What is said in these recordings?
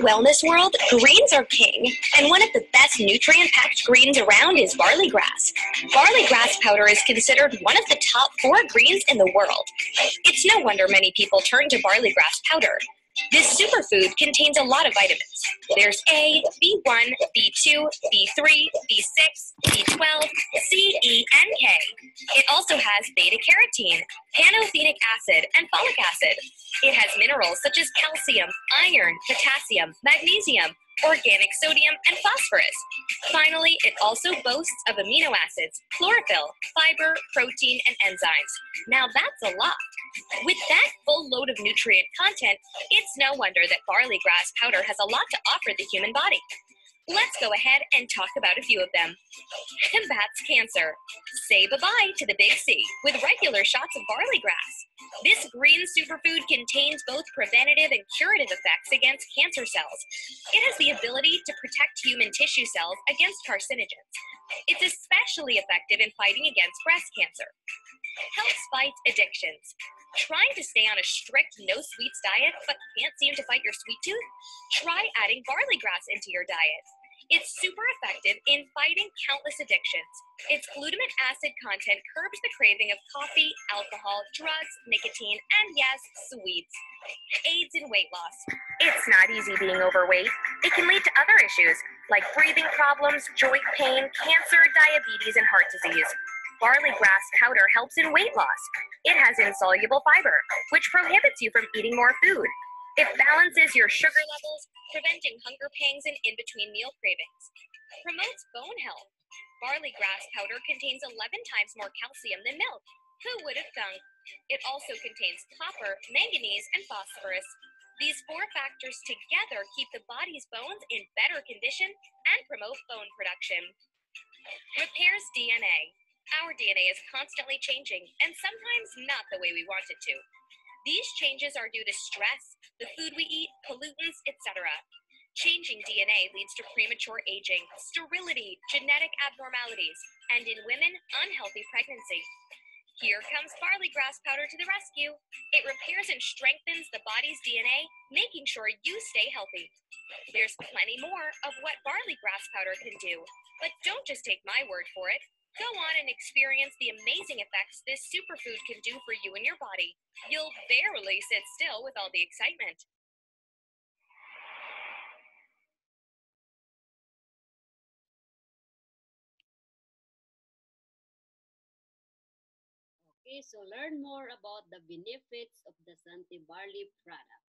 wellness world, greens are king, and one of the best nutrient packed greens around is barley grass. Barley grass powder is considered one of the top four greens in the world. It's no wonder many people turn to barley grass powder. This superfood contains a lot of vitamins. There's A, B1, B2, B3, B6, B12, C, E, and K. It also has beta carotene, pantothenic acid, and folic acid. It has minerals such as calcium, iron, potassium, magnesium, organic sodium, and phosphorus. Finally, it also boasts of amino acids, chlorophyll, fiber, protein, and enzymes. Now that's a lot. With that full load of nutrient content, it's no wonder that barley grass powder has a lot to offer the human body. Let's go ahead and talk about a few of them. Combats cancer. Say bye-bye to the big C with regular shots of barley grass. This green superfood contains both preventative and curative effects against cancer cells. It has the ability to protect human tissue cells against carcinogens. It's especially effective in fighting against breast cancer. Helps fight addictions. Trying to stay on a strict no sweets diet but can't seem to fight your sweet tooth? Try adding barley grass into your diet. It's super effective in fighting countless addictions. Its glutamate acid content curbs the craving of coffee, alcohol, drugs, nicotine, and yes, sweets. Aids in weight loss. It's not easy being overweight. It can lead to other issues like breathing problems, joint pain, cancer, diabetes, and heart disease. Barley grass powder helps in weight loss. It has insoluble fiber, which prohibits you from eating more food. It balances your sugar levels, preventing hunger pangs and in between meal cravings. Promotes bone health. Barley grass powder contains 11 times more calcium than milk. Who would have thunk? It also contains copper, manganese, and phosphorus. These four factors together keep the body's bones in better condition and promote bone production. Repairs DNA. Our DNA is constantly changing and sometimes not the way we want it to. These changes are due to stress, the food we eat, pollutants, etc. Changing DNA leads to premature aging, sterility, genetic abnormalities, and in women, unhealthy pregnancy. Here comes barley grass powder to the rescue. It repairs and strengthens the body's DNA, making sure you stay healthy. There's plenty more of what barley grass powder can do, but don't just take my word for it. Go on and experience the amazing effects this superfood can do for you and your body. You'll barely sit still with all the excitement. Okay, so learn more about the benefits of the Santi Barley product.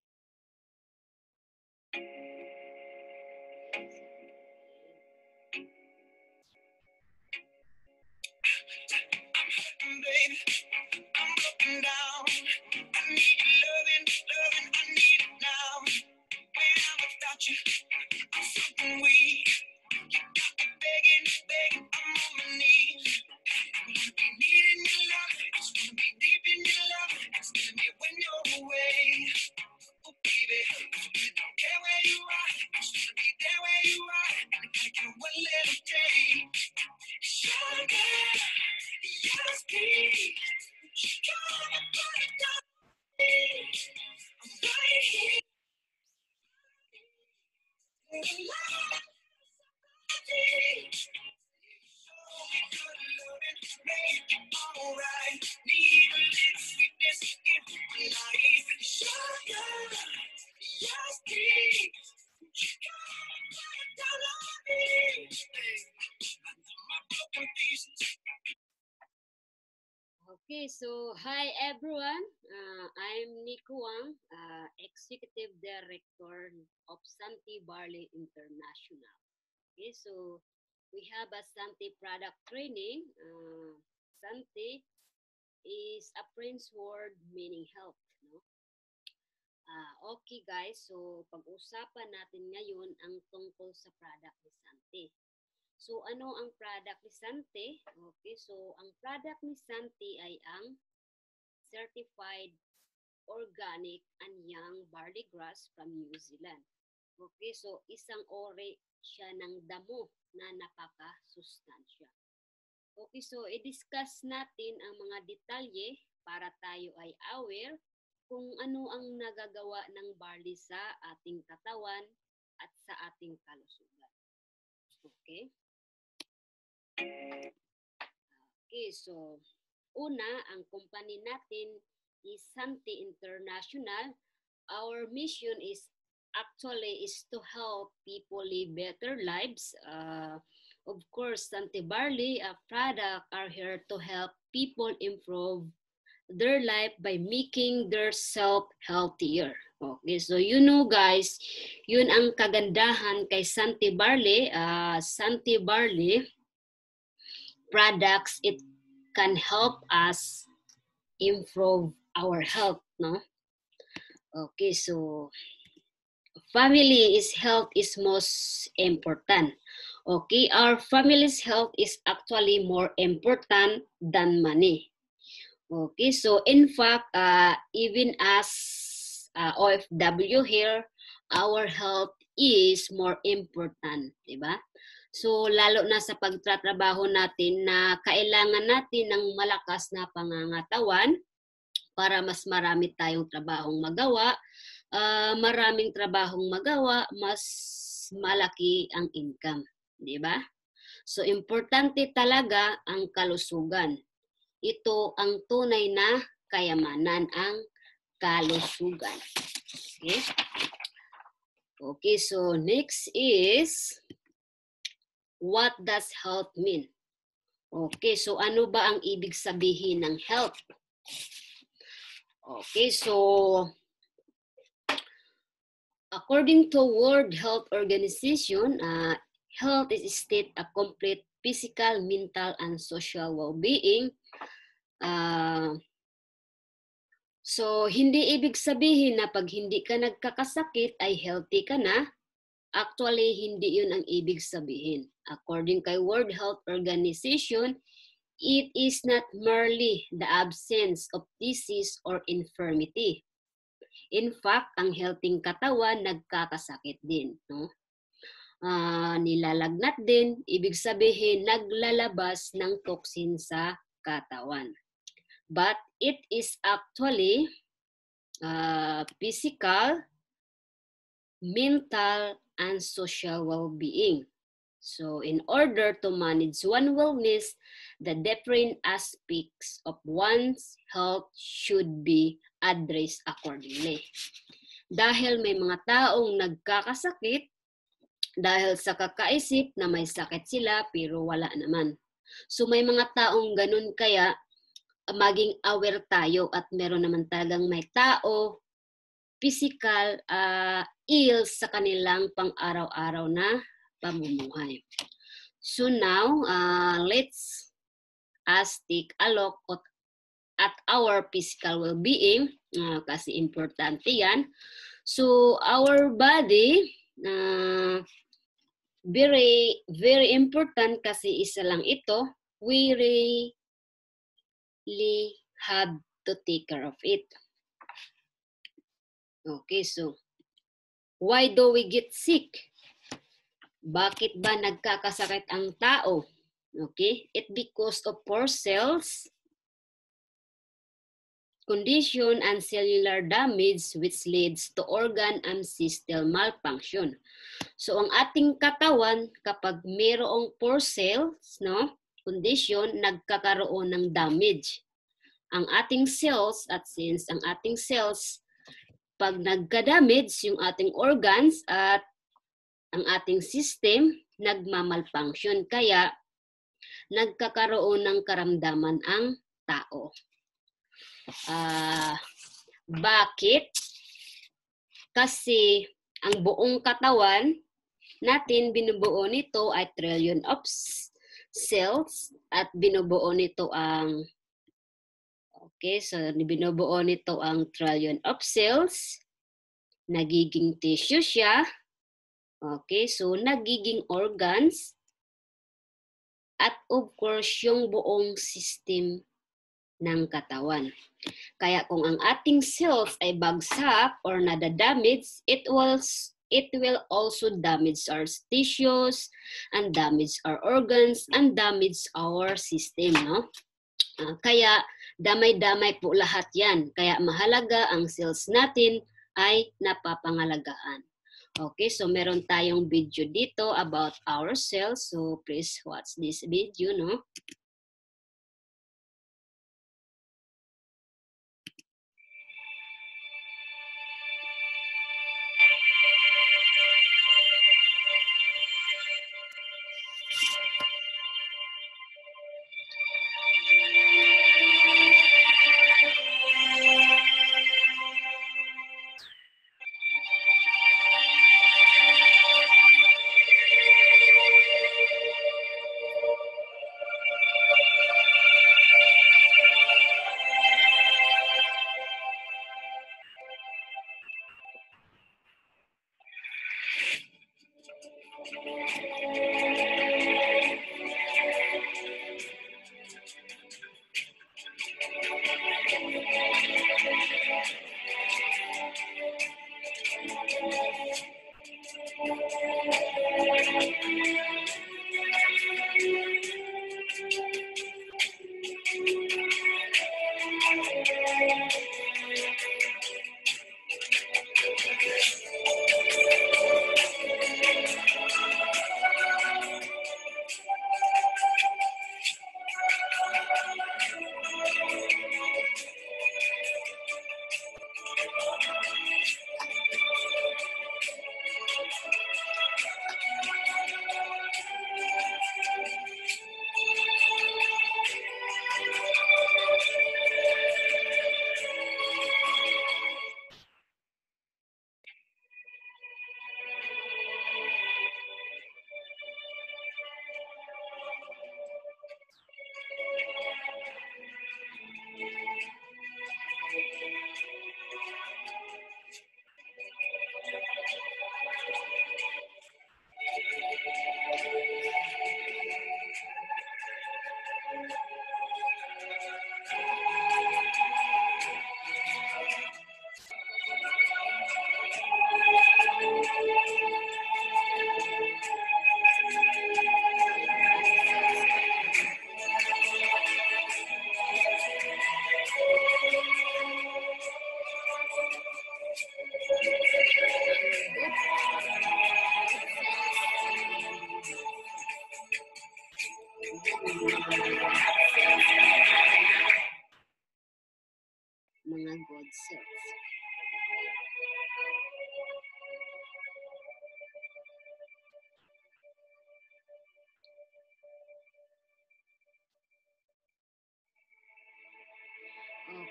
Where you are. I just wanna be there where you are. And I one little day. Thank you. Okay, so hi everyone. Uh, I'm Nico Wang, uh, Executive Director of Santi Barley International. Okay, so we have a Santi product training. Uh, Santi is a French word meaning health. No? Ah, okay guys, so pag-usapan natin ngayon ang tungkol sa product ni Santi. So, ano ang product ni Sante? Okay, so ang product ni Sante ay ang certified organic and young barley grass from New Zealand. Okay, so isang ore siya ng damo na napaka-sustansya. Okay, so i-discuss natin ang mga detalye para tayo ay aware kung ano ang nagagawa ng barley sa ating katawan at sa ating kalusugan. Okay? Okay, so una, ang company natin is Santi International. Our mission is actually is to help people live better lives. Uh, of course, Santi Barley, a product, are here to help people improve their life by making their self healthier. Okay, so you know guys, yun ang kagandahan kay Santi Barley. Uh, Santi Barley products, it can help us improve our health, no? Okay, so family is health is most important. Okay, our family's health is actually more important than money. Okay, so in fact, uh, even as uh, OFW here, our health is more important, di ba? So lalo na sa pagtatrabaho natin na kailangan natin ng malakas na pangangatawan para mas marami tayong trabahong magawa, uh, maraming trabahong magawa, mas malaki ang income, di ba? So importante talaga ang kalusugan. Ito ang tunay na kayamanan ang kalusugan. Okay? Okay, so next is what does health mean? Okay, so ano ba ang ibig sabihin ng health? Okay, so according to World Health Organization, uh, health is a state of complete physical, mental, and social well-being. Uh, so, hindi ibig sabihin na pag hindi ka nagkakasakit ay healthy ka na. Actually, hindi yun ang ibig sabihin. According kay World Health Organization, it is not merely the absence of disease or infirmity. In fact, ang healthy katawan nagkakasakit din. No? Uh, nilalagnat din, ibig sabihin naglalabas ng toxin sa katawan. But it is actually uh, physical, mental, and social well-being. So in order to manage one wellness, the different aspects of one's health should be addressed accordingly. Dahil may mga taong nagkakasakit dahil sa kakaisip na may sakit sila pero wala naman. So may mga taong ganun kaya maging aware tayo at meron naman talagang may tao physical uh, ill sa kanilang pang-araw-araw na pamumuhay. So now, uh, let's us take a look at, at our physical well-being uh, kasi importante yan. So our body, uh, very, very important kasi isa lang ito. We really have to take care of it. Okay, so why do we get sick? Bakit ba nagkakasakit ang tao? Okay, it because of poor cells, condition, and cellular damage which leads to organ and system malfunction. So ang ating katawan, kapag mayroong poor cells, no, condition, nagkakaroon ng damage. Ang ating cells, at since ang ating cells pag nagka-damage yung ating organs at ang ating system, nagmamalfunction. Kaya, nagkakaroon ng karamdaman ang tao. Uh, bakit? Kasi ang buong katawan natin, binubuo nito ay trillion of cells at binubuo nito ang Okay, so binubuo nito ang trillion of cells. Nagiging tissue siya. Okay, so nagiging organs. At of course, yung buong system ng katawan. Kaya kung ang ating cells ay bagsak or nadadamage, it will it will also damage our tissues and damage our organs and damage our system, no? Uh, kaya damay-damay po lahat yan. Kaya mahalaga ang cells natin ay napapangalagaan. Okay, so meron tayong video dito about our cells. So please watch this video, no?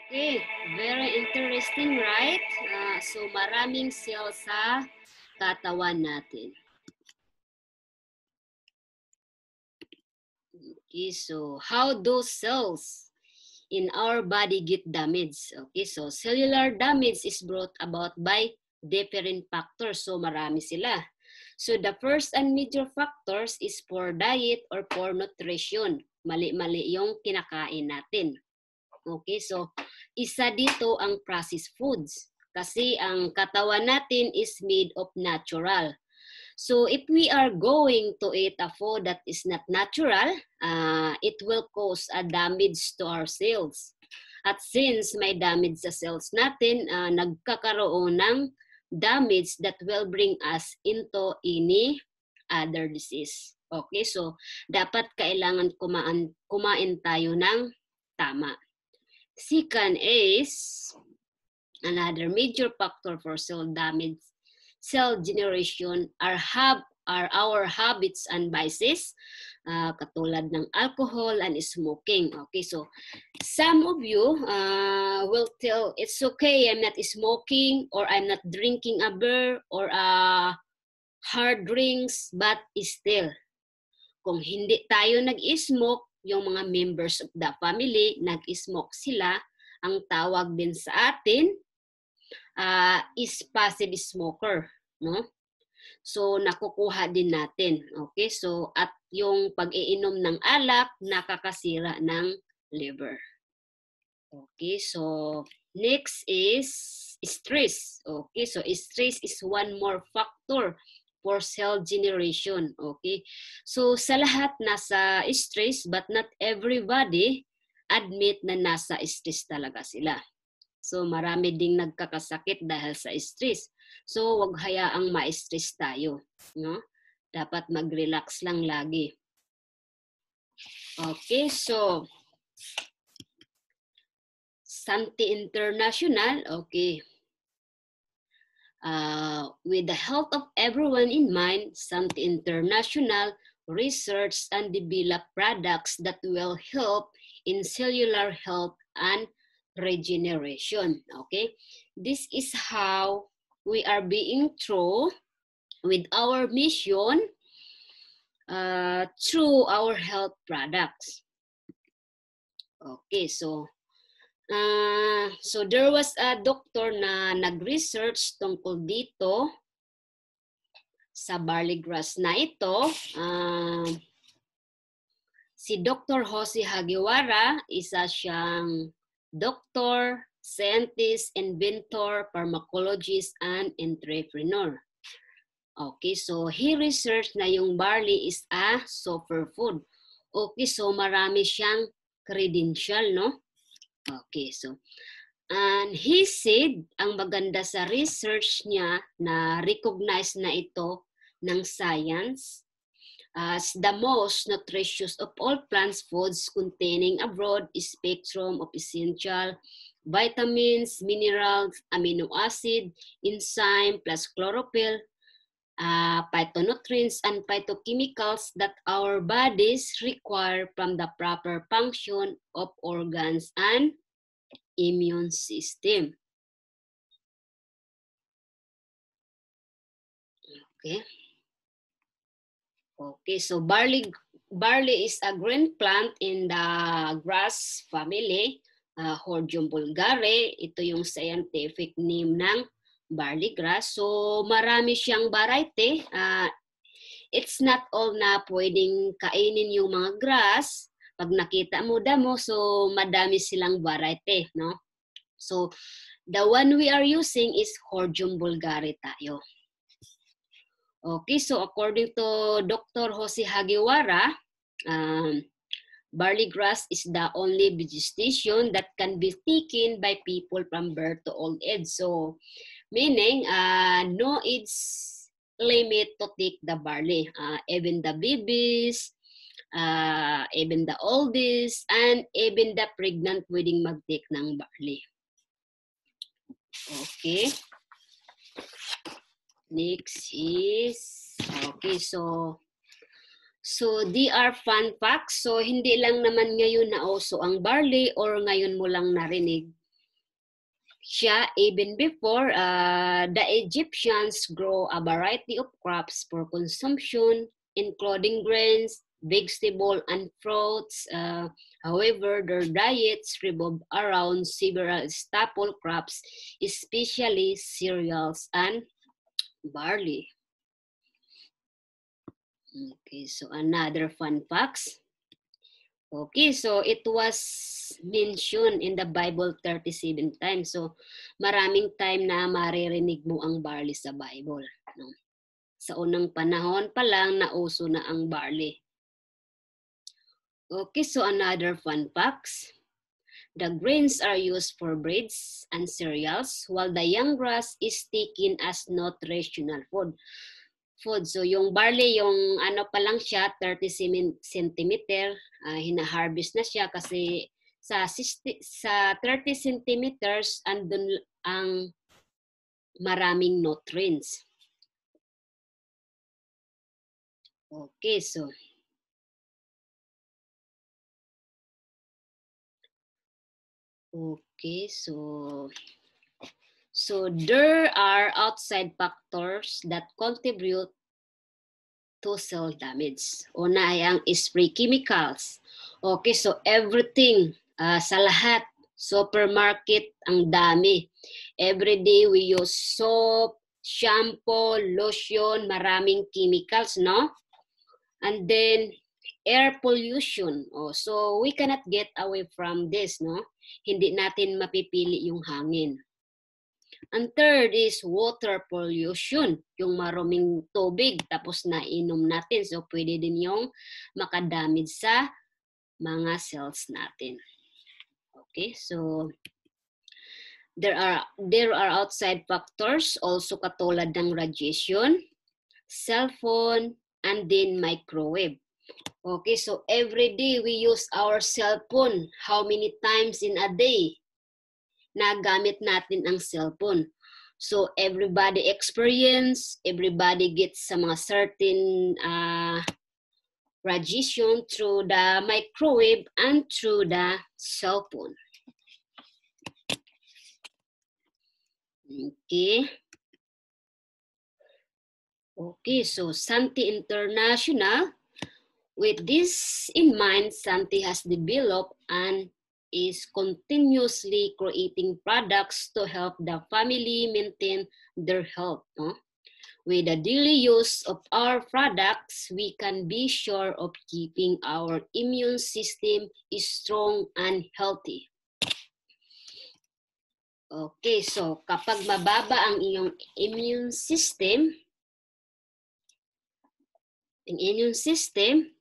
Okay, very interesting, right? Ah, so maraming cells sa katawan natin. Okay, so how those cells in our body get damaged? Okay, so cellular damage is brought about by different factors. So marami sila. So the first and major factors is poor diet or poor nutrition. Mali-mali yung kinakain natin. Okay, so isa dito ang processed foods kasi ang katawan natin is made of natural. So if we are going to eat a food that is not natural, uh, it will cause a damage to our cells. At since may damage sa cells natin, uh, nagkakaroon ng damage that will bring us into any other disease. Okay, so dapat kailangan kumain, kumain tayo ng tama. Second is another major factor for cell damage, cell generation are have are our habits and vices uh, katulad ng alcohol and smoking. Okay, so some of you uh, will tell it's okay I'm not smoking or I'm not drinking a beer or a hard drinks but still kung hindi tayo nag-smoke yung mga members of the family, nag-smoke sila, ang tawag din sa atin uh, is passive smoker. No? So, nakukuha din natin. Okay? So, at yung pag-iinom ng alak, nakakasira ng liver. Okay? So, next is stress. Okay? So, stress is one more factor for cell generation. Okay? So, sa lahat nasa stress but not everybody admit na nasa stress talaga sila. So, marami ding nagkakasakit dahil sa stress. So, wag hayaang ma-stress tayo. No? Dapat mag-relax lang lagi. Okay, so Santi International, okay. Uh, with the health of everyone in mind, some International research and develop products that will help in cellular health and regeneration. Okay, this is how we are being true with our mission uh, through our health products. Okay, so uh, so there was a doctor na nag-research tungkol dito sa barley grass na ito. Uh, si Dr. Jose Hagiwara, isa siyang doctor, scientist, inventor, pharmacologist, and entrepreneur. Okay, so he researched na yung barley is a superfood. Okay, so marami siyang credential, no? Okay, so and he said ang maganda sa research niya na recognize na ito ng science as the most nutritious of all plant foods containing a broad spectrum of essential vitamins, minerals, amino acid, enzyme plus chlorophyll, uh, phytonutrients and phytochemicals that our bodies require from the proper function of organs and immune system. Okay. Okay, so barley barley is a green plant in the grass family, uh, Hordeum vulgare. Ito yung scientific name ng barley grass. So marami siyang variety. Uh, it's not all na pwedeng kainin yung mga grass. Pag nakita mo damo, so madami silang variety, no? So the one we are using is Hordeum vulgare tayo. Okay, so according to Dr. Jose Hagiwara, um, barley grass is the only vegetation that can be taken by people from birth to old age. So, meaning uh, no age limit to take the barley. Uh, even the babies, uh, even the oldest, and even the pregnant pwedeng mag-take ng barley. Okay. Next is, okay, so, so they are fun facts. So, hindi lang naman ngayon na uso ang barley or ngayon mo lang narinig siya even before uh, the Egyptians grow a variety of crops for consumption including grains, vegetable and fruits. Uh, however, their diets revolve around several staple crops, especially cereals and barley. Okay, so another fun facts. Okay, so it was mentioned in the Bible 37 times. So maraming time na maririnig mo ang barley sa Bible. No? Sa unang panahon pa lang, nauso na ang barley. Okay, so another fun facts. The grains are used for breads and cereals, while the young grass is taken as nutritional food. Food. So yung barley, yung ano pa lang siya, 30 cm, uh, hina-harvest na siya kasi sa 60, sa 30 centimeters andun ang maraming nutrients. Okay, so Okay, so so there are outside factors that contribute to cell damage. Una ay ang spray chemicals. Okay, so everything uh, sa lahat supermarket ang dami. Every day we use soap, shampoo, lotion, maraming chemicals, no? And then air pollution. Oh, so we cannot get away from this, no? Hindi natin mapipili yung hangin. And third is water pollution, yung maruming tubig tapos nainom natin. So pwede din yung makadamage sa mga cells natin. Okay, so There are there are outside factors also katulad ng radiation, cellphone, and then microwave. Okay, so every day we use our cellphone. How many times in a day nagamit natin ang cellphone? So everybody experience, everybody gets sa mga certain uh, radiation through the microwave and through the cell phone. Okay. Okay, so Santi International, with this in mind, Santi has developed and is continuously creating products to help the family maintain their health. No? With the daily use of our products, we can be sure of keeping our immune system strong and healthy. Okay, so kapag mababa ang iyong immune system, ang immune system,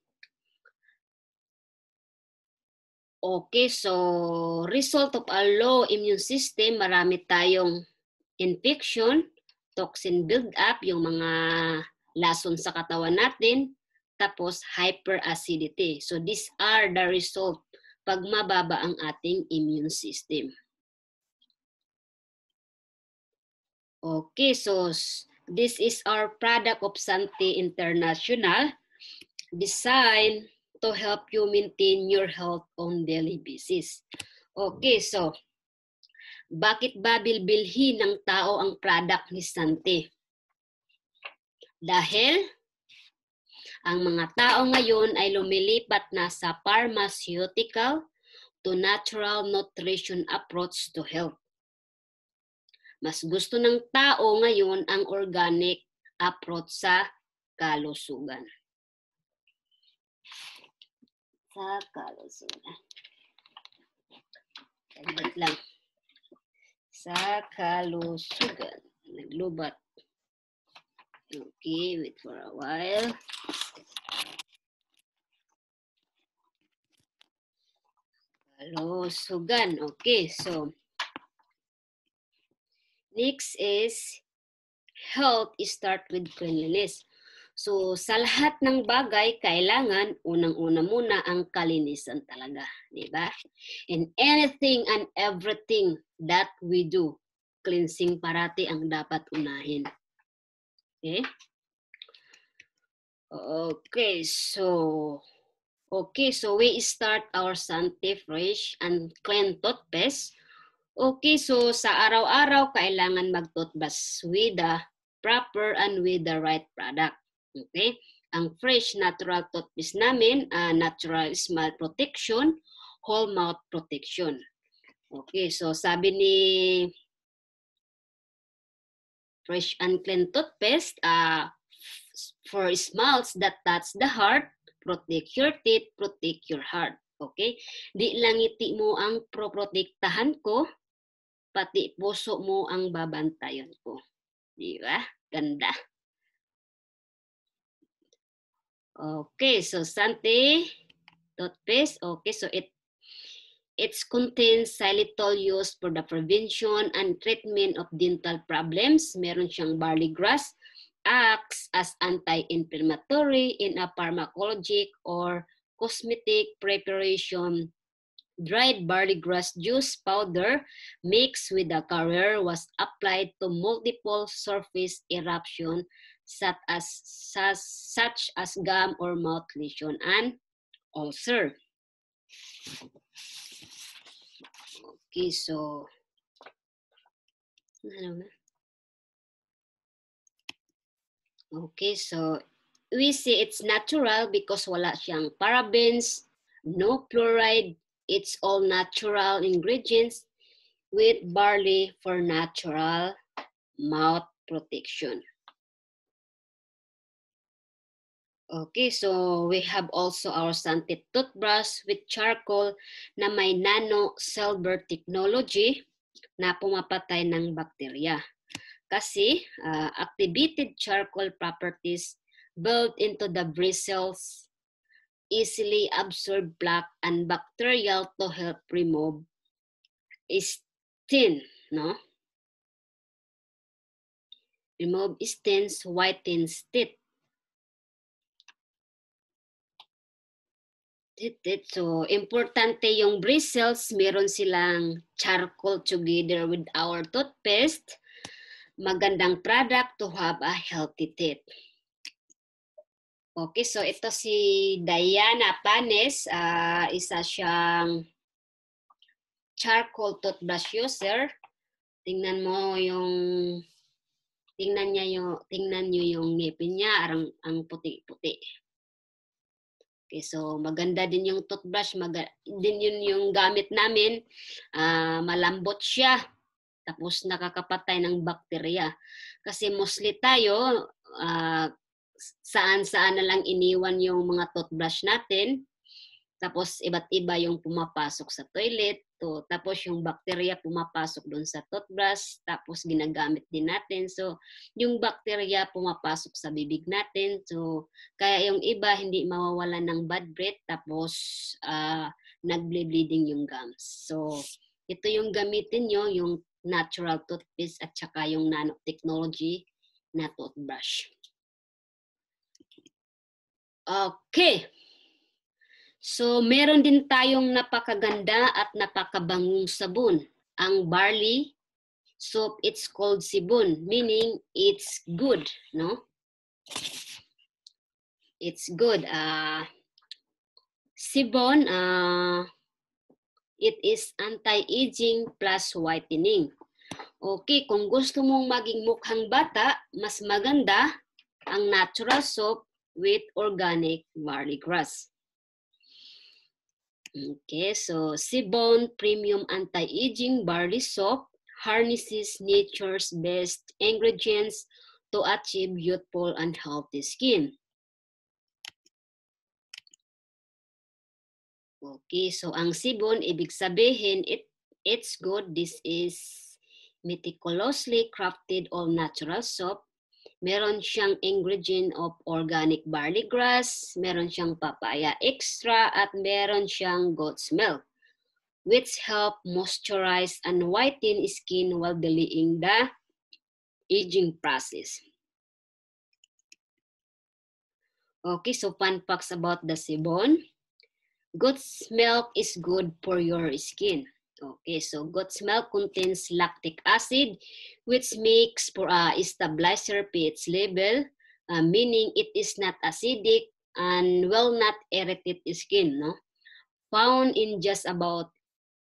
okay, so result of a low immune system, marami tayong infection, toxin build-up, yung mga lason sa katawan natin, tapos hyperacidity. So these are the result pag mababa ang ating immune system. Okay, so this is our product of Santi International designed to help you maintain your health on daily basis. Okay, so bakit ba bilbilhin ng tao ang product ni Santi? Dahil ang mga tao ngayon ay lumilipat na sa pharmaceutical to natural nutrition approach to health. Mas gusto ng tao ngayon ang organic approach sa kalusugan. Sa kalusugan. Saglit lang. Sa kalusugan. Naglubat. Okay, wait for a while. Kalusugan. Okay, so Next is health start with cleanliness. So sa lahat ng bagay, kailangan unang-una muna ang kalinisan talaga. Di ba? In anything and everything that we do, cleansing parati ang dapat unahin. Okay? Okay, so Okay, so we start our Sante Fresh and Clean Toothpaste Okay, so sa araw-araw, kailangan mag-toothbrush with the proper and with the right product. Okay? Ang fresh natural toothpaste namin, uh, natural smile protection, whole mouth protection. Okay, so sabi ni fresh and clean toothpaste, uh, for smiles that touch the heart, protect your teeth, protect your heart. Okay? Di lang ngiti mo ang proprotektahan ko, pati puso mo ang babantayan ko. Di ba? Ganda. Okay, so Santi toothpaste. Okay, so it it contains xylitol used for the prevention and treatment of dental problems. Meron siyang barley grass, acts as anti-inflammatory in a pharmacologic or cosmetic preparation dried barley grass juice powder mixed with the carrier was applied to multiple surface eruption such as, such as gum or mouth lesion and ulcer. Okay, so Okay, so we say it's natural because wala siyang parabens, no fluoride, It's all natural ingredients with barley for natural mouth protection. Okay, so we have also our scented toothbrush with charcoal na may nano silver technology na pumapatay ng bakterya. Kasi uh, activated charcoal properties built into the bristles easily absorb plaque and bacterial to help remove stin. no? Remove stains, whitens teeth. Teeth. So, importante yung bristles. Meron silang charcoal together with our toothpaste. Magandang product to have a healthy teeth. Okay, so ito si Diana Panes. ah, isa siyang charcoal toothbrush user. Tingnan mo yung tingnan niya yung tingnan niyo yung ngipin niya, arang ang puti-puti. Okay, so maganda din yung toothbrush, maga, din yun yung gamit namin. Ah, malambot siya. Tapos nakakapatay ng bakterya. Kasi mostly tayo, ah, saan-saan na lang iniwan yung mga toothbrush natin. Tapos iba't iba yung pumapasok sa toilet. To, tapos yung bakterya pumapasok doon sa toothbrush. Tapos ginagamit din natin. So yung bakterya pumapasok sa bibig natin. So kaya yung iba hindi mawawalan ng bad breath. Tapos uh, nagble-bleeding yung gums. So ito yung gamitin nyo, yung natural toothpaste at saka yung nanotechnology na toothbrush. Okay. So, meron din tayong napakaganda at napakabangong sabon. Ang barley soap, it's called sibon, meaning it's good, no? It's good. Uh, sibon, uh, it is anti-aging plus whitening. Okay, kung gusto mong maging mukhang bata, mas maganda ang natural soap with organic barley grass. Okay, so Sibon Premium Anti-Aging Barley Soap harnesses nature's best ingredients to achieve youthful and healthy skin. Okay, so ang Sibon, ibig sabihin, it, it's good. This is meticulously crafted all-natural soap. Meron siyang ingredient of organic barley grass, meron siyang papaya extra, at meron siyang goat's milk, which help moisturize and whiten skin while delaying the aging process. Okay, so fun facts about the Sibon. Goat's milk is good for your skin. Okay, so goat's milk contains lactic acid, which makes for a stabilizer pH level, uh, meaning it is not acidic and will not irritate skin. No, found in just about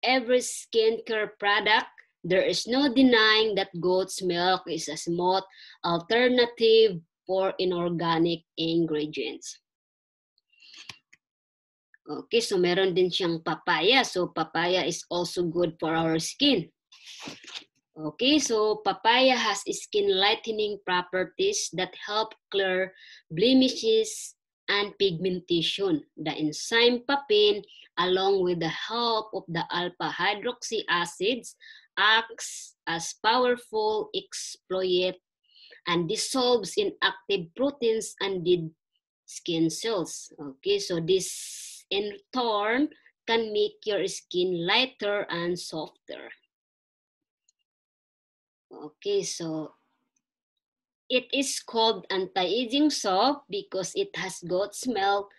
every skincare product. There is no denying that goat's milk is a smooth alternative for inorganic ingredients. Okay, so meron din siyang papaya. So papaya is also good for our skin. Okay, so papaya has skin lightening properties that help clear blemishes and pigmentation. The enzyme papain, along with the help of the alpha hydroxy acids, acts as powerful exploit and dissolves in active proteins and dead skin cells. Okay, so this in turn can make your skin lighter and softer. Okay, so it is called anti-aging soap because it has goat's milk.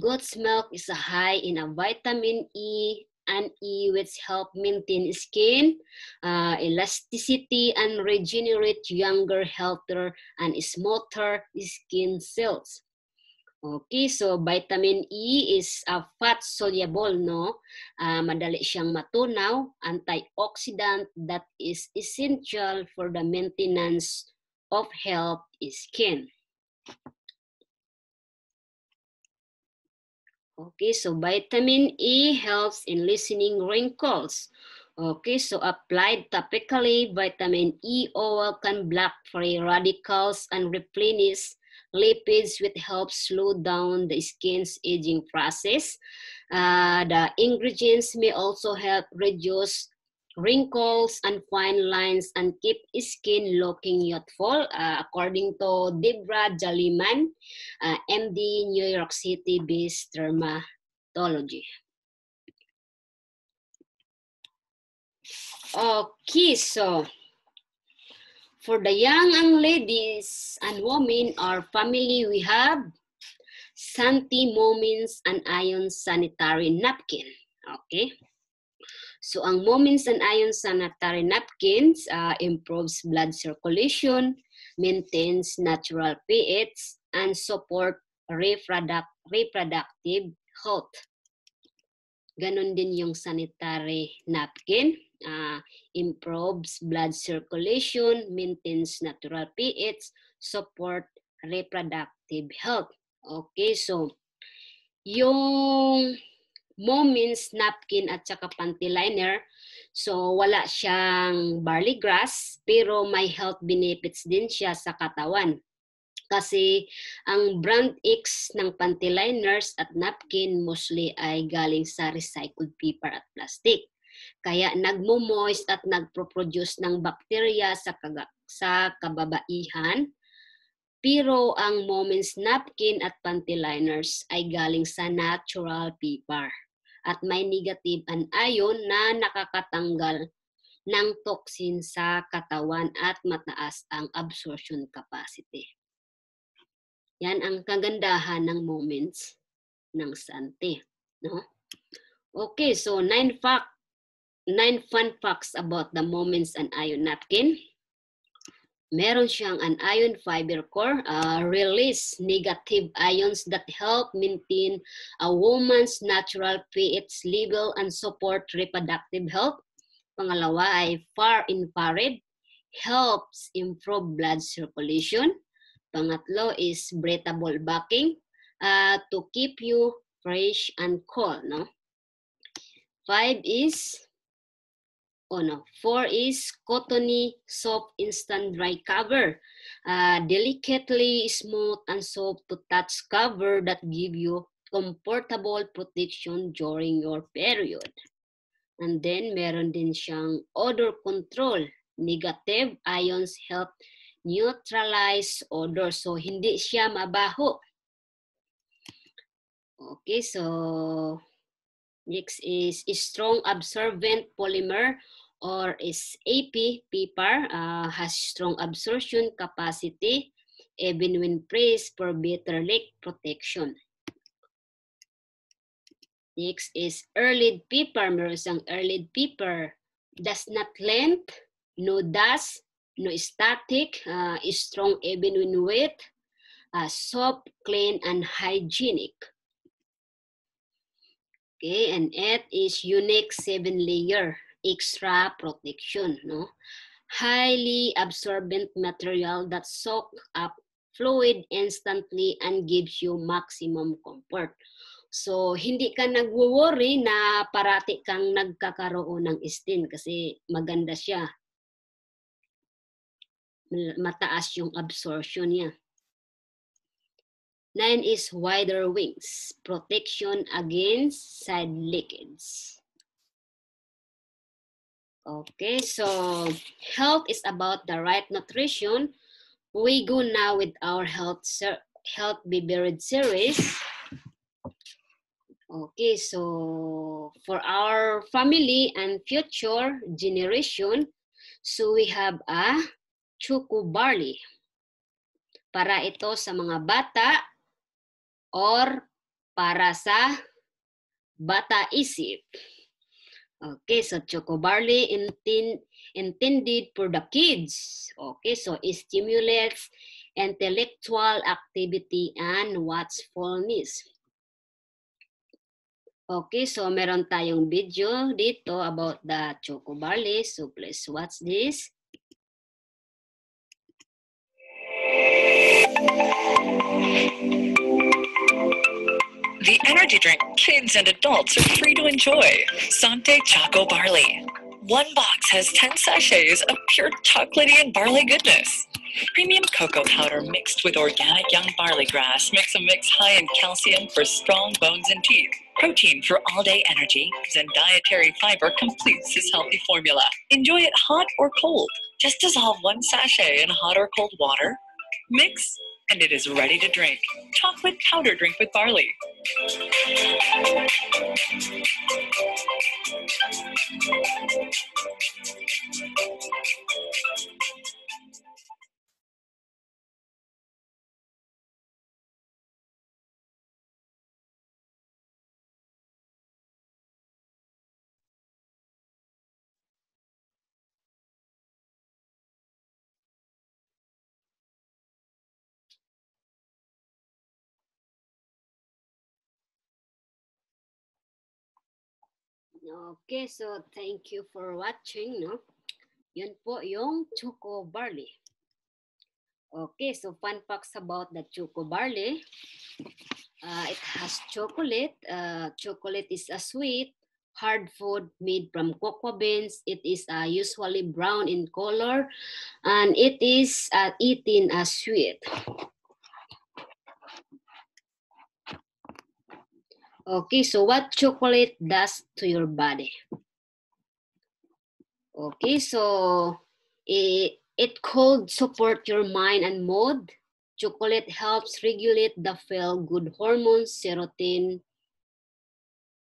Goat's milk is high in a vitamin E and E which help maintain skin uh, elasticity and regenerate younger, healthier, and smoother skin cells. Okay, so vitamin E is a fat soluble, no? Uh, madali siyang matunaw, antioxidant that is essential for the maintenance of healthy skin. Okay, so vitamin E helps in lessening wrinkles. Okay, so applied topically, vitamin E oil can block free radicals and replenish lipids which help slow down the skin's aging process. Uh, the ingredients may also help reduce wrinkles and fine lines and keep skin looking youthful, uh, according to Debra Jaliman, uh, MD, New York City-based dermatology. Okay, so for the young and ladies and women or family, we have Santi Moments and Iron Sanitary Napkin. Okay. So ang Moments and Iron Sanitary Napkins uh, improves blood circulation, maintains natural pH, and support reproduct reproductive health. Ganon din yung sanitary napkin uh, improves blood circulation, maintains natural pH, support reproductive health. Okay, so yung moments, napkin at saka panty liner, so wala siyang barley grass, pero may health benefits din siya sa katawan. Kasi ang brand X ng panty liners at napkin mostly ay galing sa recycled paper at plastic. Kaya nagmo-moist at nagpo-produce ng bakterya sa, kaga, sa kababaihan. Pero ang Moments napkin at panty liners ay galing sa natural paper at may negative anion na nakakatanggal ng toxin sa katawan at mataas ang absorption capacity. Yan ang kagandahan ng moments ng Santi. No? Okay, so nine fact nine fun facts about the Moments and Iron Napkin. Meron siyang an iron fiber core, uh, release negative ions that help maintain a woman's natural pH level and support reproductive health. Pangalawa ay far infrared, helps improve blood circulation. Pangatlo is breathable backing uh, to keep you fresh and cool. No? Five is oh no, four is cottony soft instant dry cover. Uh, delicately smooth and soft to touch cover that give you comfortable protection during your period. And then meron din siyang odor control. Negative ions help neutralize odor. So hindi siya mabaho. Okay, so next is strong absorbent polymer or is AP PPAR uh, has strong absorption capacity even when pressed for better leak protection. Next is early PPAR. Meron isang early PPAR. Does not length, no dust, no static, uh, is strong even when wet, uh, soft, clean, and hygienic. Okay, and it is unique seven layer extra protection, no? Highly absorbent material that soak up fluid instantly and gives you maximum comfort. So, hindi ka nagwo-worry na parati kang nagkakaroon ng stain kasi maganda siya. Mataas yung absorption niya. Nine is wider wings, protection against side leakage. Okay, so health is about the right nutrition. We go now with our health health beverage series. Okay, so for our family and future generation, so we have a choco barley. Para ito sa mga bata or para sa bata isip. Okay, so choco barley intin, intended for the kids. Okay, so it stimulates intellectual activity and watchfulness. Okay, so meron tayong video dito about the choco barley. So please watch this. Energy drink kids and adults are free to enjoy. Sante Choco Barley. One box has 10 sachets of pure chocolatey and barley goodness. Premium cocoa powder mixed with organic young barley grass makes a mix high in calcium for strong bones and teeth. Protein for all day energy and dietary fiber completes this healthy formula. Enjoy it hot or cold. Just dissolve one sachet in hot or cold water. Mix and it is ready to drink. Chocolate powder drink with barley. Okay, so thank you for watching, no? Yun po yung choco barley. Okay, so fun facts about the choco barley. Uh, it has chocolate. Uh, chocolate is a sweet, hard food made from cocoa beans. It is uh, usually brown in color and it is uh, eaten as sweet. Okay, so what chocolate does to your body? Okay, so it, it could support your mind and mood. Chocolate helps regulate the feel-good hormones, serotonin,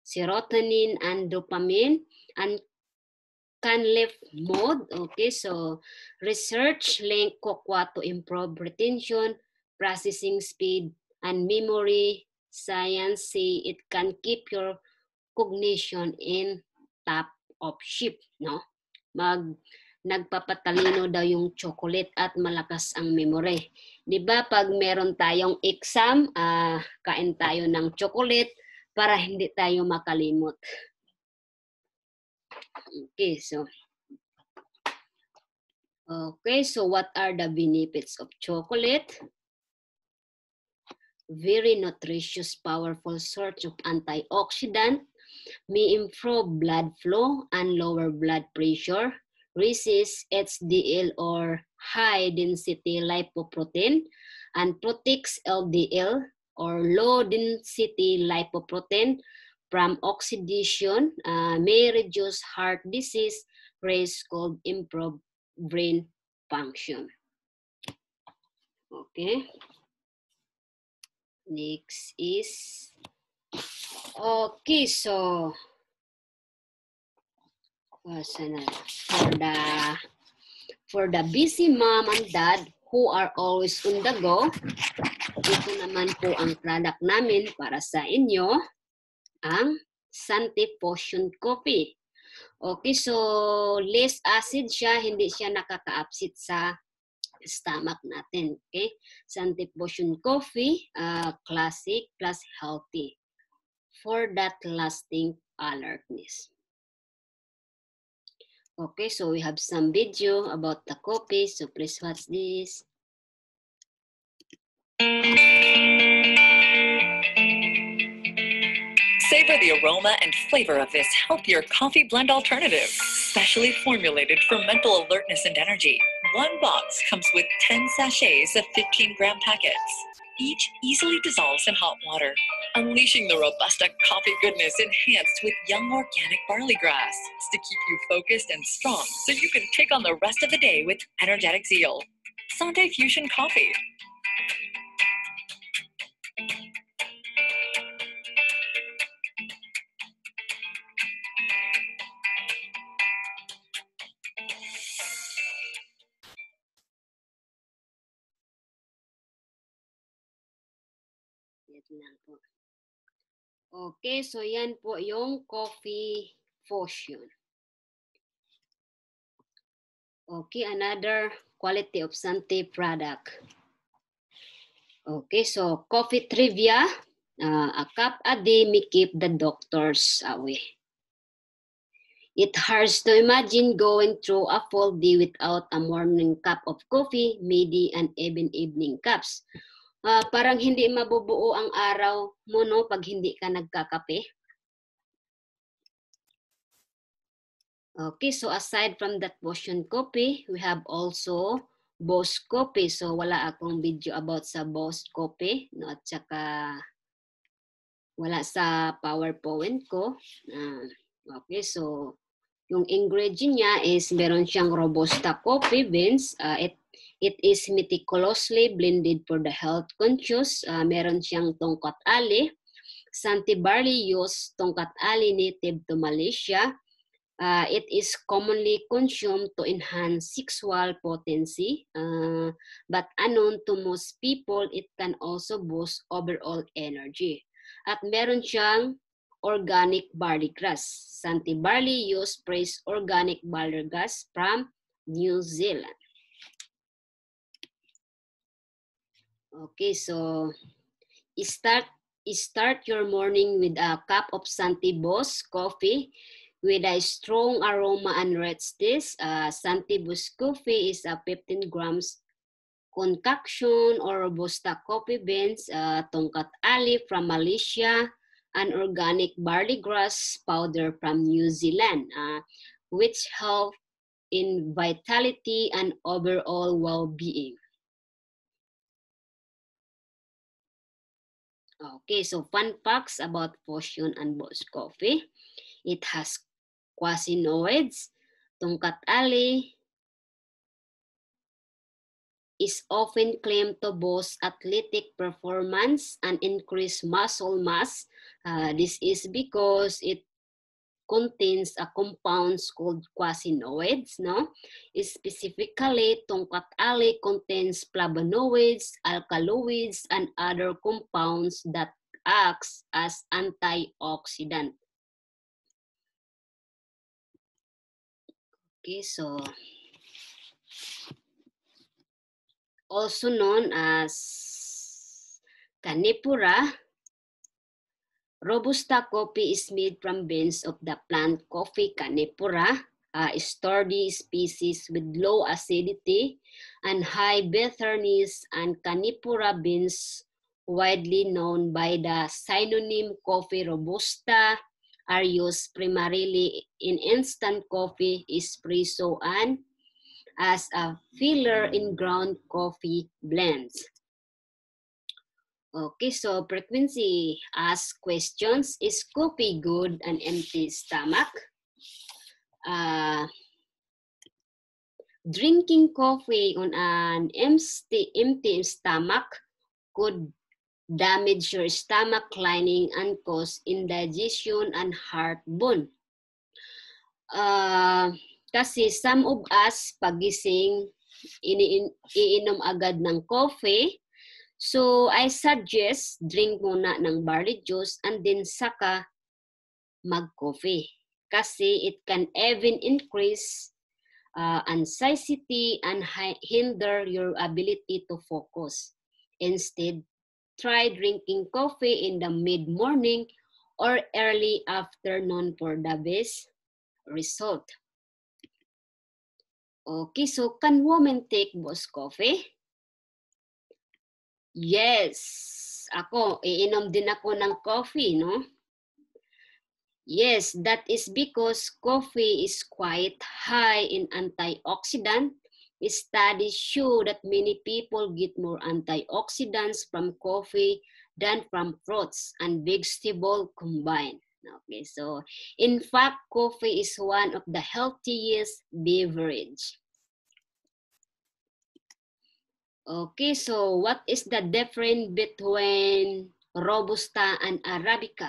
serotonin and dopamine, and can lift mood. Okay, so research link cocoa to improve retention, processing speed, and memory. Science say it can keep your cognition in top of shape, no? Mag nagpapatalino daw yung chocolate at malakas ang memory. 'Di ba pag meron tayong exam, ah, kain tayo ng chocolate para hindi tayo makalimot. Okay, so Okay, so what are the benefits of chocolate? Very nutritious, powerful source of antioxidant, may improve blood flow and lower blood pressure, resist HDL or high density lipoprotein, and protects LDL or low density lipoprotein from oxidation, uh, may reduce heart disease risk called improve brain function. Okay. Next is okay. So for the for the busy mom and dad who are always on the go, ito naman po ang product namin para sa inyo, ang Sante Potion Coffee. Okay, so less acid siya, hindi siya nakaka-upset sa stomach natin. Okay? Sante Potion Coffee, uh, classic plus healthy for that lasting alertness. Okay, so we have some video about the coffee. So please watch this. Savor the aroma and flavor of this healthier coffee blend alternative. Specially formulated for mental alertness and energy. One box comes with 10 sachets of 15 gram packets. Each easily dissolves in hot water, unleashing the Robusta coffee goodness enhanced with young organic barley grass to keep you focused and strong so you can take on the rest of the day with energetic zeal. Sante Fusion Coffee. Lang po. Okay, so yan po yung coffee fusion. Okay, another quality of Sante product. Okay, so coffee trivia. Uh, a cup a day may keep the doctors away. It hurts to imagine going through a full day without a morning cup of coffee, maybe and even evening cups. Ah, parang hindi mabubuo ang araw mo no pag hindi ka nagkakape. Okay, so aside from that Boston coffee, we have also Boss coffee. So wala akong video about sa Boss coffee, no at saka wala sa PowerPoint ko. Ah, okay, so yung ingredient niya is meron siyang Robusta coffee beans. Ah, it It is meticulously blended for the health conscious. Uh, meron siyang tongkat ali. Santi barley use tongkat ali native to Malaysia. Uh, it is commonly consumed to enhance sexual potency. Uh, but unknown to most people, it can also boost overall energy. At meron siyang organic barley grass. Santi barley use praise organic barley grass from New Zealand. Okay, so start start your morning with a cup of Santi Boss coffee. with a strong aroma and rich taste. Uh, Santibus coffee is a 15 grams concoction or Robusta coffee beans, uh, Tongkat Ali from Malaysia, and organic barley grass powder from New Zealand, uh, which help in vitality and overall well-being. Okay, so fun facts about Fusion and Boss Coffee. It has quasinoids, Tongkat Ali is often claimed to boost athletic performance and increase muscle mass. Uh, this is because it contains a compounds called quasinoids, no? Specifically, tongkat ali contains flavonoids, alkaloids, and other compounds that acts as antioxidant. Okay, so also known as Canipura, Robusta coffee is made from beans of the plant coffee canipura, a sturdy species with low acidity and high bitterness, and canipura beans, widely known by the synonym coffee robusta, are used primarily in instant coffee, espresso, and as a filler in ground coffee blends. Okay, so frequency ask questions. Is coffee good an empty stomach? Uh, drinking coffee on an empty, empty stomach could damage your stomach lining and cause indigestion and heartburn. Uh, kasi some of us, pagising, ini iinom agad ng coffee, So, I suggest drink muna ng barley juice and then saka mag-coffee. Kasi it can even increase uh, anxiety and hinder your ability to focus. Instead, try drinking coffee in the mid-morning or early afternoon for the best result. Okay, so can women take boss coffee? Yes. Ako, iinom din ako ng coffee, no? Yes, that is because coffee is quite high in antioxidant. Studies show that many people get more antioxidants from coffee than from fruits and vegetable combined. Okay, so in fact, coffee is one of the healthiest beverage. Okay, so what is the difference between Robusta and Arabica?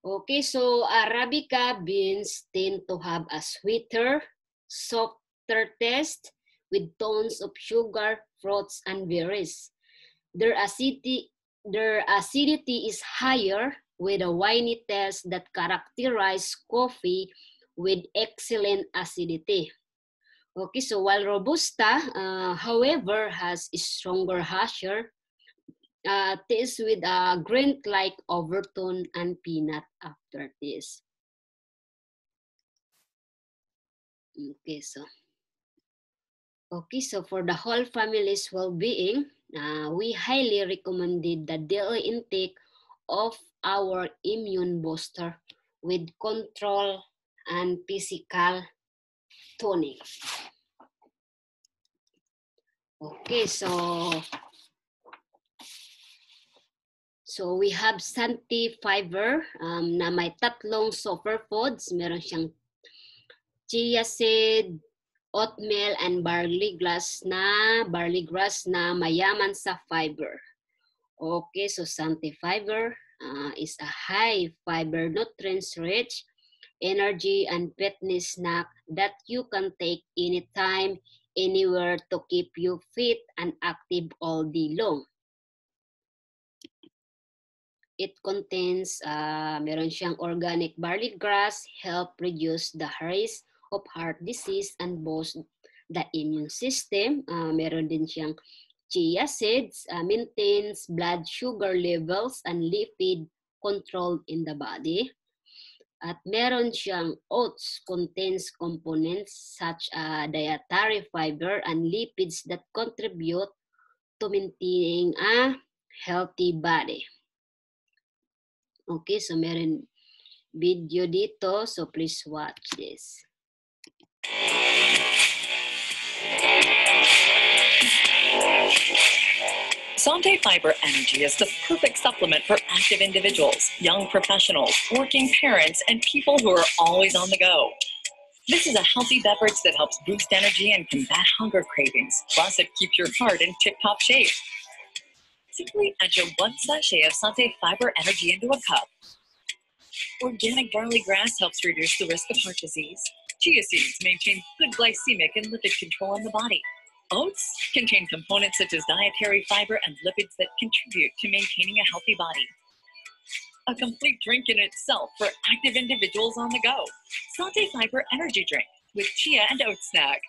Okay, so Arabica beans tend to have a sweeter, softer taste with tones of sugar, fruits, and berries. Their acidity, their acidity is higher with a winey taste that characterize coffee with excellent acidity. Okay, so while Robusta, uh, however, has a stronger hasher, uh, tastes with a grain-like overtone and peanut after this. Okay, so okay, so for the whole family's well-being, uh, we highly recommended the daily intake of our immune booster with control and physical tonic. Okay, so So we have Santi Fiber um, na may tatlong superfoods. Meron siyang chia seed, oatmeal, and barley grass na barley grass na mayaman sa fiber. Okay, so Santi Fiber uh, is a high fiber nutrients rich energy and fitness snack that you can take anytime, anywhere to keep you fit and active all day long. It contains, uh, meron siyang organic barley grass, help reduce the risk of heart disease and boost the immune system. Uh, meron din siyang chia seeds, uh, maintains blood sugar levels and lipid control in the body. At meron siyang oats contains components such as dietary fiber and lipids that contribute to maintaining a healthy body. Okay, so meron video dito. So please watch this. Sante Fiber Energy is the perfect supplement for active individuals, young professionals, working parents, and people who are always on the go. This is a healthy beverage that helps boost energy and combat hunger cravings. Plus, it keeps your heart in tip top shape. Simply add your one sachet of Sante Fiber Energy into a cup. Organic barley grass helps reduce the risk of heart disease. Chia seeds maintain good glycemic and lipid control in the body. Oats contain components such as dietary fiber and lipids that contribute to maintaining a healthy body. A complete drink in itself for active individuals on the go. Sante Fiber Energy Drink with chia and oat snack.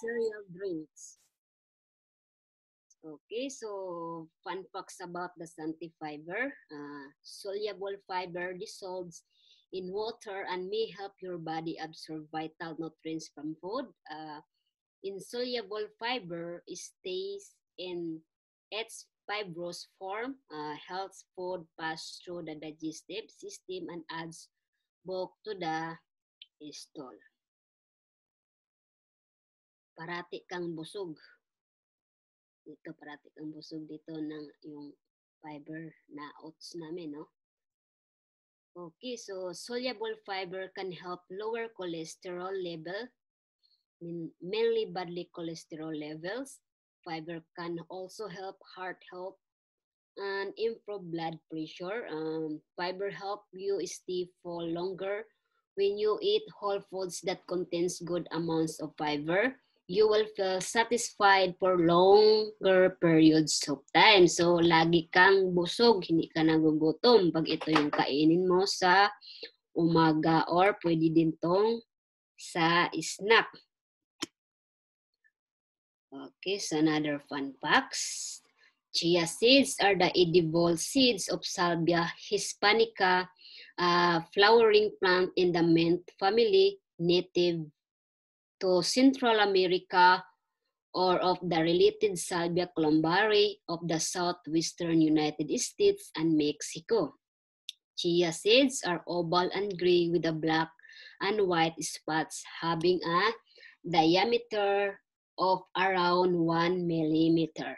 Cereal drinks. Okay, so fun facts about the Santi fiber. Uh, soluble fiber dissolves in water and may help your body absorb vital nutrients from food. Uh, insoluble fiber stays in its fibrous form, uh, helps food pass through the digestive system and adds bulk to the stool. Parati kang busog. Dito, parati kang busog dito ng yung fiber na oats namin, no? Okay, so soluble fiber can help lower cholesterol level, mainly badly cholesterol levels. Fiber can also help heart health and improve blood pressure. Um, fiber help you stay for longer when you eat whole foods that contains good amounts of fiber. You will feel satisfied for longer periods of time. So, lagi kang busog, hindi ka nagugutom pag ito yung kainin mo sa umaga or pwede din tong sa snack. Okay, so another fun facts. Chia seeds are the edible seeds of Salvia hispanica, a flowering plant in the mint family native to Central America or of the related Salvia columbari of the southwestern United States and Mexico. Chia seeds are oval and gray with a black and white spots having a diameter of around 1 millimeter.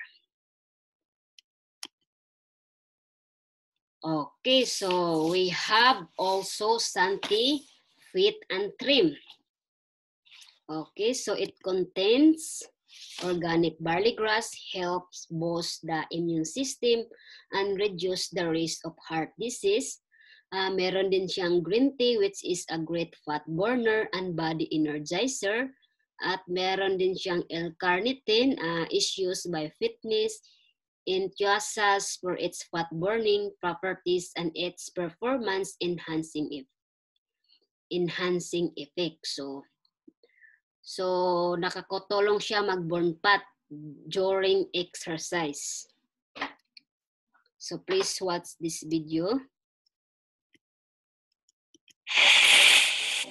Okay, so we have also Santi Fit and Trim. Okay, so it contains organic barley grass, helps boost the immune system and reduce the risk of heart disease. Uh, meron din siyang green tea which is a great fat burner and body energizer. At meron din siyang L-carnitine uh, is used by fitness enthusiasts for its fat burning properties and its performance enhancing if enhancing effect. So, so nakakotulong siya mag-burn fat during exercise. So please watch this video.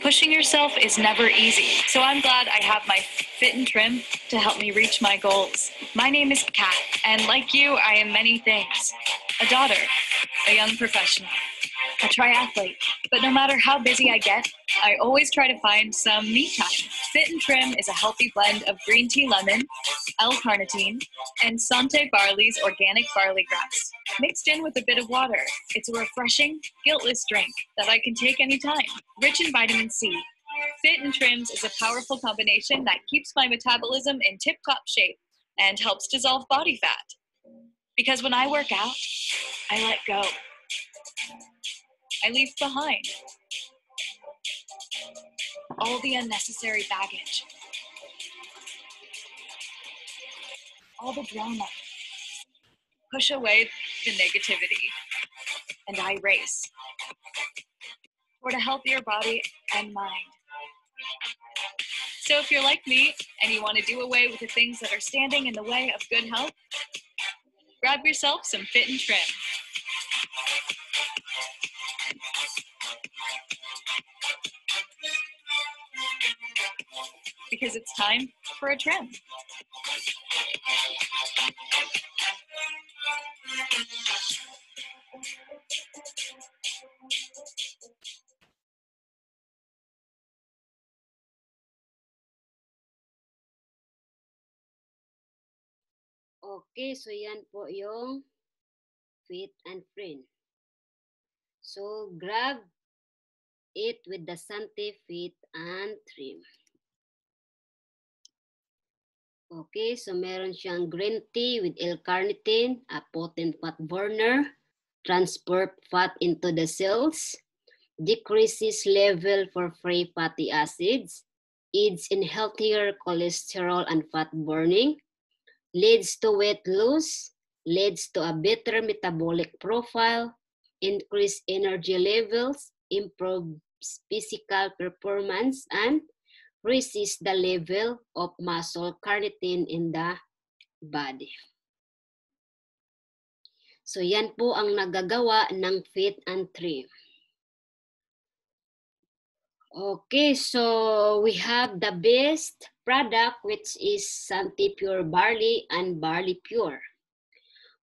Pushing yourself is never easy, so I'm glad I have my Fit and Trim to help me reach my goals. My name is Kat, and like you, I am many things a daughter, a young professional, a triathlete. But no matter how busy I get, I always try to find some me time. Fit and Trim is a healthy blend of green tea lemon, L-carnitine, and Sante Barley's organic barley grass, mixed in with a bit of water. It's a refreshing, guiltless drink that I can take anytime. Rich in vitamin C, Fit and Trims is a powerful combination that keeps my metabolism in tip top shape and helps dissolve body fat. Because when I work out, I let go. I leave behind all the unnecessary baggage, all the drama. Push away the negativity, and I race toward a healthier body and mind. So if you're like me and you want to do away with the things that are standing in the way of good health, grab yourself some fit and trim. Because it's time for a trim. Okay, so yan po yung fit and trim. So grab it with the Sante fit and trim. Okay, so meron siyang green tea with L-carnitine, a potent fat burner, transport fat into the cells, decreases level for free fatty acids, aids in healthier cholesterol and fat burning, leads to weight loss, leads to a better metabolic profile, increase energy levels, improves physical performance, and resist the level of muscle carnitine in the body. So yan po ang nagagawa ng fit and trim. Okay, so we have the best product which is Santi Pure Barley and Barley Pure.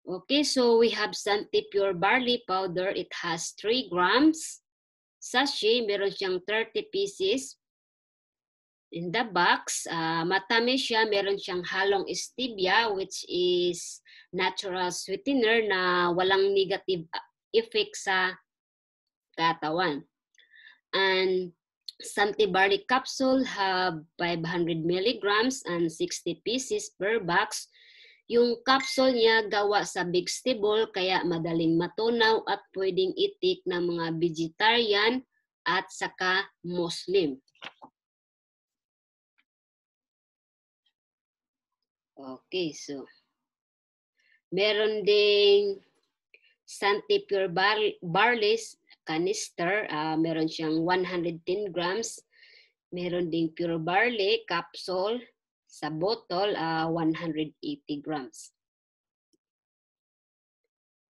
Okay, so we have Santi Pure Barley Powder. It has 3 grams. Sachet, meron siyang 30 pieces. In the box, uh, matamis siya. Meron siyang halong stevia which is natural sweetener na walang negative effect sa katawan. And Santi barley capsule have 500 milligrams and 60 pieces per box. Yung capsule niya gawa sa vegetable kaya madaling matunaw at pwedeng itik ng mga vegetarian at saka Muslim. Okay, so meron ding Santi Pure bar Barley canister. Uh, meron siyang 110 grams. Meron ding Pure Barley capsule sa bottle, uh, 180 grams.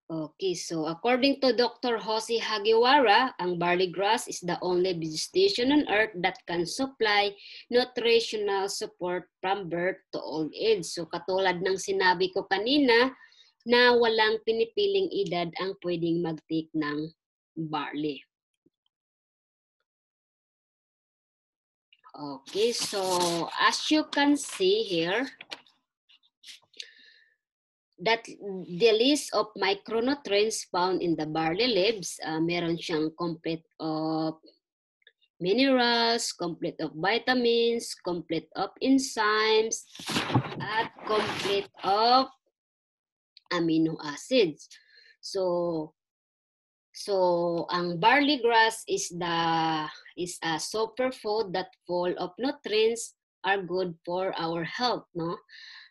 Okay, so according to Dr. Jose Hagiwara, ang barley grass is the only vegetation on earth that can supply nutritional support from birth to old age. So katulad ng sinabi ko kanina, na walang pinipiling edad ang pwedeng mag-take ng barley. Okay, so as you can see here, that the list of micronutrients found in the barley leaves, uh, meron siyang complete of minerals, complete of vitamins, complete of enzymes, at complete of amino acids. So, so ang barley grass is the is a superfood that full of nutrients are good for our health, no?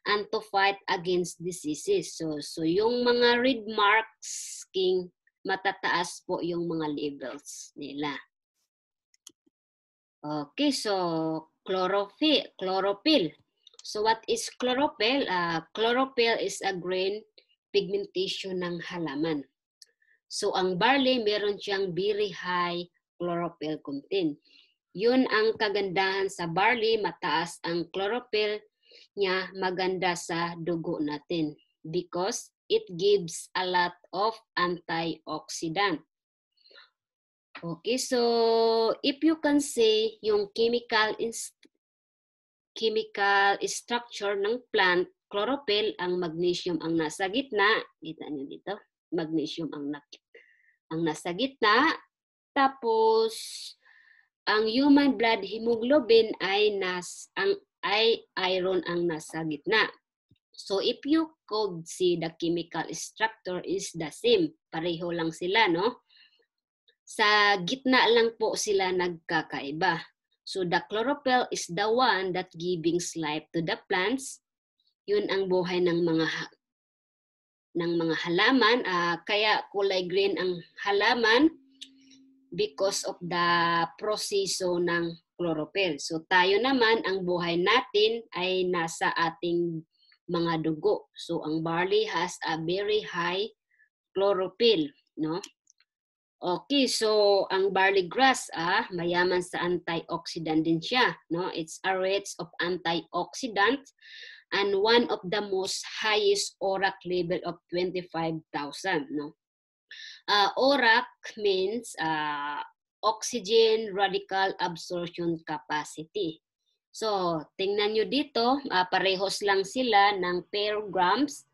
And to fight against diseases. So, so yung mga red marks, king, matataas po yung mga levels nila. Okay, so chlorophyll. chlorophyll. So what is chlorophyll? Uh, chlorophyll is a green pigmentation ng halaman. So ang barley, meron siyang very high chlorophyll content. Yun ang kagandahan sa barley, mataas ang chlorophyll niya maganda sa dugo natin because it gives a lot of antioxidant. Okay, so if you can say yung chemical chemical structure ng plant, chlorophyll, ang magnesium ang nasa gitna. Kita niyo dito, magnesium ang, na, ang nasa gitna. Tapos, ang human blood hemoglobin ay nas ang ay iron ang nasa gitna. So if you could see the chemical structure is the same. Pareho lang sila, no? Sa gitna lang po sila nagkakaiba. So the chlorophyll is the one that giving life to the plants. Yun ang buhay ng mga ng mga halaman. Uh, kaya kulay green ang halaman because of the proseso ng chlorophyll. So tayo naman, ang buhay natin ay nasa ating mga dugo. So ang barley has a very high chlorophyll, no? Okay, so ang barley grass ah mayaman sa antioxidant din siya, no? It's a rich of antioxidant and one of the most highest ORAC level of 25,000, no? Uh, ORAC means uh, oxygen radical absorption capacity. So, tingnan nyo dito, uh, parehos lang sila ng per grams,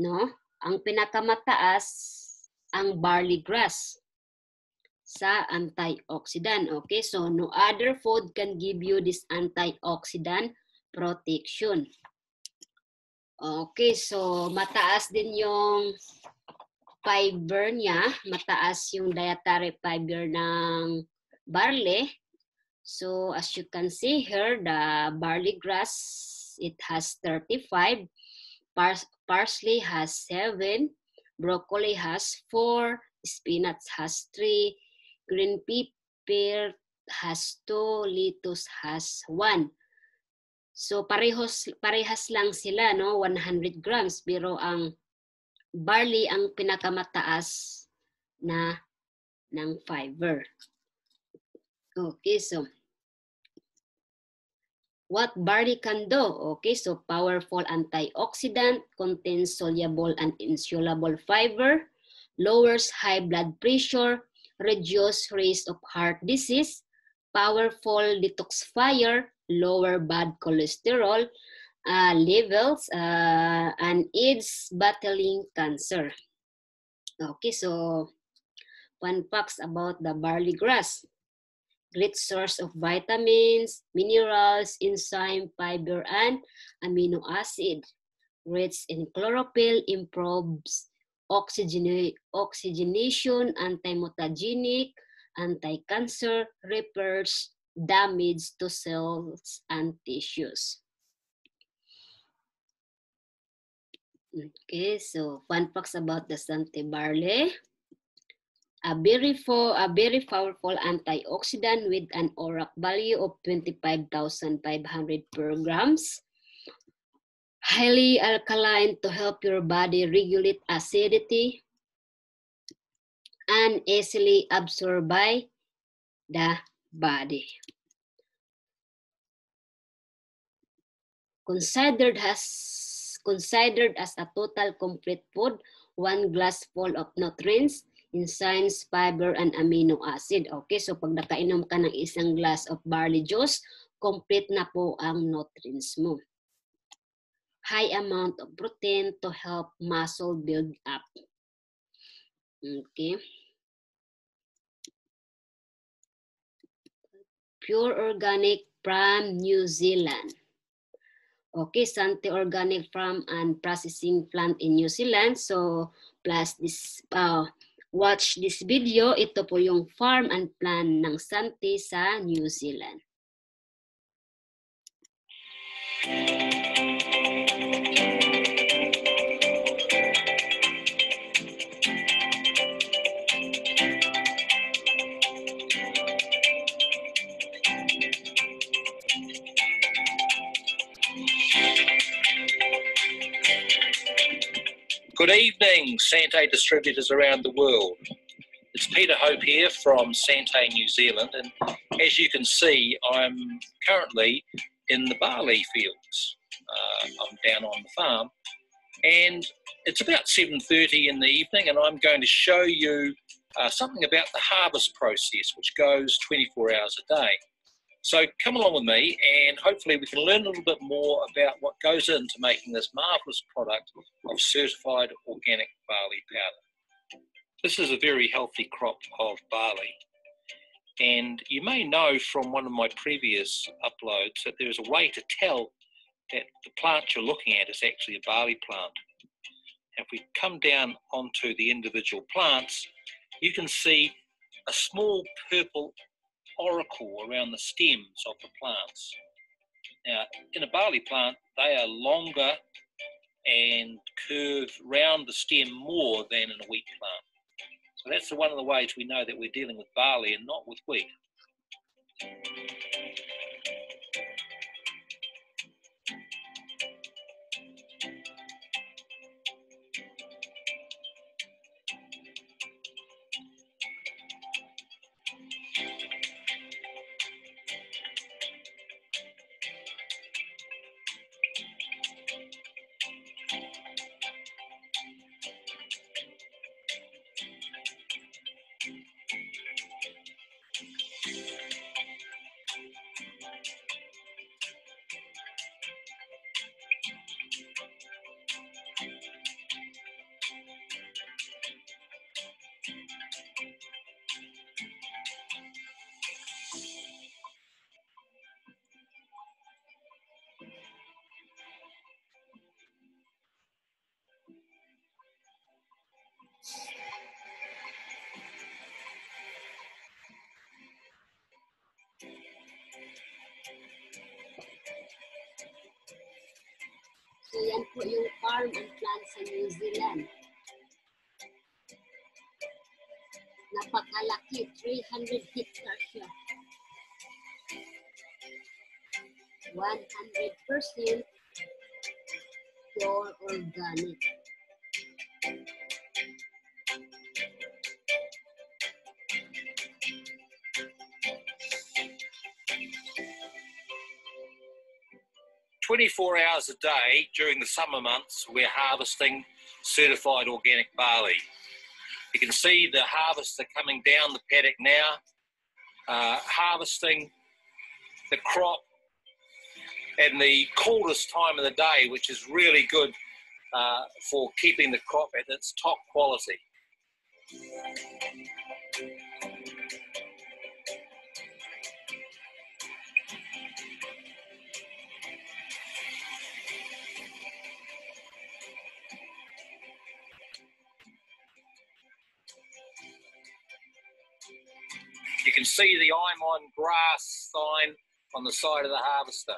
no? Ang pinakamataas ang barley grass sa antioxidant. Okay, so no other food can give you this antioxidant protection. Okay, so mataas din yung fiber niya, mataas yung dietary fiber ng barley. So as you can see here, the barley grass, it has 35, pars parsley has 7, broccoli has 4, spinach has 3, green pepper has 2, lettuce has 1. So parehos parehas lang sila no 100 grams pero ang barley ang pinakamataas na ng fiber. Okay, so what barley can do? Okay, so powerful antioxidant, contains soluble and insoluble fiber, lowers high blood pressure, reduce risk of heart disease, powerful detoxifier, lower bad cholesterol uh, levels, uh, and aids battling cancer. Okay, so fun facts about the barley grass great source of vitamins, minerals, enzyme, fiber, and amino acid. Rich in chlorophyll improves oxygen oxygenation, anti-mutagenic, anti-cancer, repairs damage to cells and tissues. Okay, so fun facts about the Sante barley a very, for, a very powerful antioxidant with an ORAC value of 25,500 per grams. Highly alkaline to help your body regulate acidity and easily absorbed by the body. Considered as considered as a total complete food, one glass full of nutrients enzymes, fiber, and amino acid. Okay, so pag nakainom ka ng isang glass of barley juice, complete na po ang nutrients mo. High amount of protein to help muscle build up. Okay. Pure organic from New Zealand. Okay, Sante organic from and processing plant in New Zealand. So, plus this uh, Watch this video. Ito po yung farm and plan ng Santi sa New Zealand. Good evening, Sante distributors around the world. It's Peter Hope here from Sante, New Zealand, and as you can see, I'm currently in the barley fields. Uh, I'm down on the farm, and it's about 7:30 in the evening, and I'm going to show you uh, something about the harvest process, which goes 24 hours a day. So come along with me and hopefully we can learn a little bit more about what goes into making this marvellous product of certified organic barley powder. This is a very healthy crop of barley. And you may know from one of my previous uploads that there's a way to tell that the plant you're looking at is actually a barley plant. If we come down onto the individual plants, you can see a small purple auricle around the stems of the plants. Now, in a barley plant, they are longer and curve round the stem more than in a wheat plant. So that's one of the ways we know that we're dealing with barley and not with wheat. 100% pure organic. Twenty-four hours a day during the summer months, we're harvesting certified organic barley. You can see the harvester coming down the paddock now, uh, harvesting the crop in the coolest time of the day, which is really good uh, for keeping the crop at its top quality. You can see the I'm on grass sign on the side of the harvester.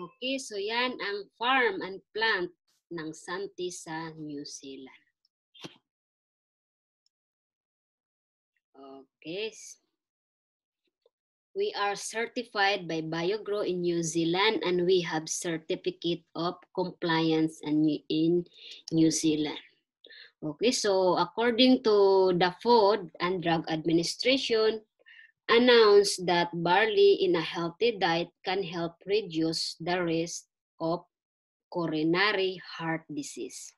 Okay, so yan ang farm and plant ng Santi sa New Zealand. Okay. We are certified by BioGrow in New Zealand and we have certificate of compliance in in New Zealand. Okay, so according to the Food and Drug Administration, announced that barley in a healthy diet can help reduce the risk of coronary heart disease.